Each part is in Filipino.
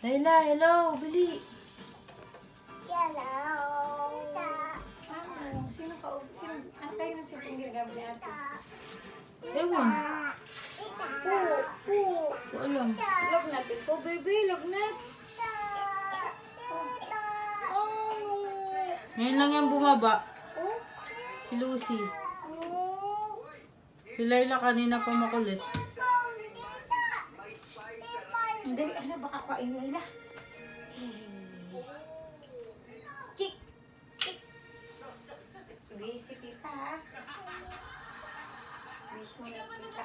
Layla, hello, bili. Hello. Ano? Sino ka? Sino? Ano kayo na siya ginagamit ni ate? Ewan. Po, po. Ko alam. Log natin po, baby. Log na. Oh. Ngayon lang yan bumaba. Oh. Si Lucy. Oh. Si Layla kanina pa makulit. Hindi, ano, baka kain nila. Kik. Kik. Busy tita, ha? Wish mo na tita.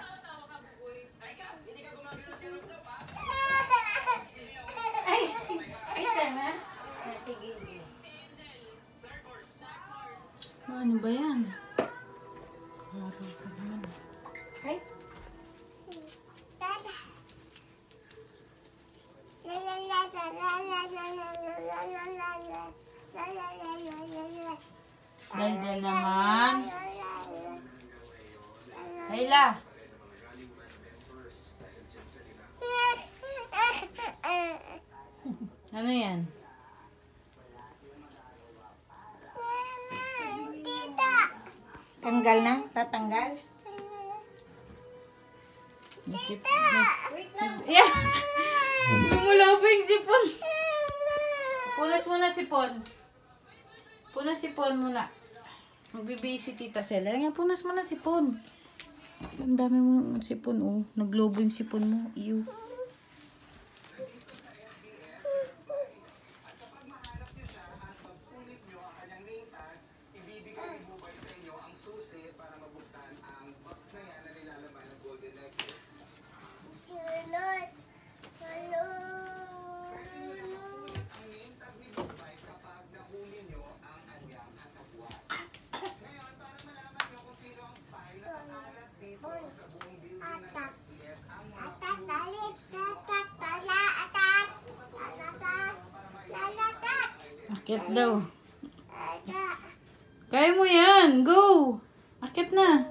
Ay, lang, ha? Natigil mo. Ano ba yan? Araw pa naman. Ay, Daldal naman. Layla. Ano yan? Tanggal na? Tatanggal? May sipon. Yeah! Lumulabo yung sipon. Punas muna sipon. Punas sipon muna. Magbibigay si Tita Sela. Nga, punas muna sipon. Ang dami mong sipon, oh. Naglobo yung sipon mo. Iyo. Akit daw. Kaya mo yan. Go! Akit na.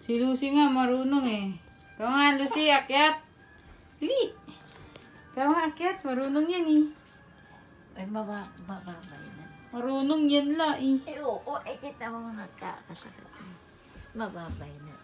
Si Lucy nga marunong eh. Ikaw nga, Lucy, akyat. Li! Ikaw nga, akyat. Marunong yan eh. Ay, mababa, mababa yun. Marunong yan la eh. Eh, oo, eh, kita mo mga kakasakit. Mababay na.